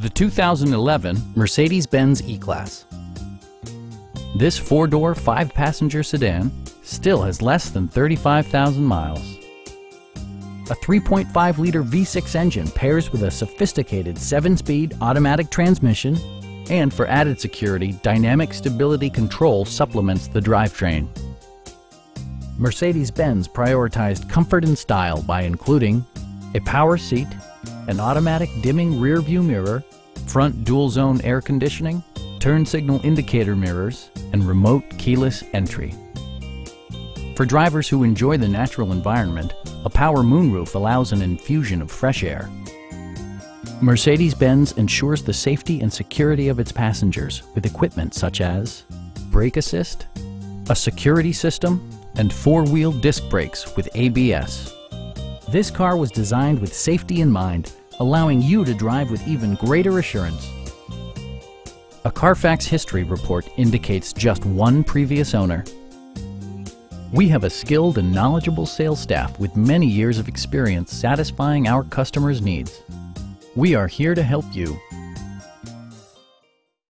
The 2011 Mercedes-Benz E-Class. This four-door, five-passenger sedan still has less than 35,000 miles. A 3.5-liter V6 engine pairs with a sophisticated 7-speed automatic transmission and for added security, dynamic stability control supplements the drivetrain. Mercedes-Benz prioritized comfort and style by including a power seat, an automatic dimming rear view mirror, front dual zone air conditioning, turn signal indicator mirrors, and remote keyless entry. For drivers who enjoy the natural environment, a power moonroof allows an infusion of fresh air. Mercedes-Benz ensures the safety and security of its passengers with equipment such as brake assist, a security system, and four-wheel disc brakes with ABS. This car was designed with safety in mind, allowing you to drive with even greater assurance. A Carfax history report indicates just one previous owner. We have a skilled and knowledgeable sales staff with many years of experience satisfying our customers' needs. We are here to help you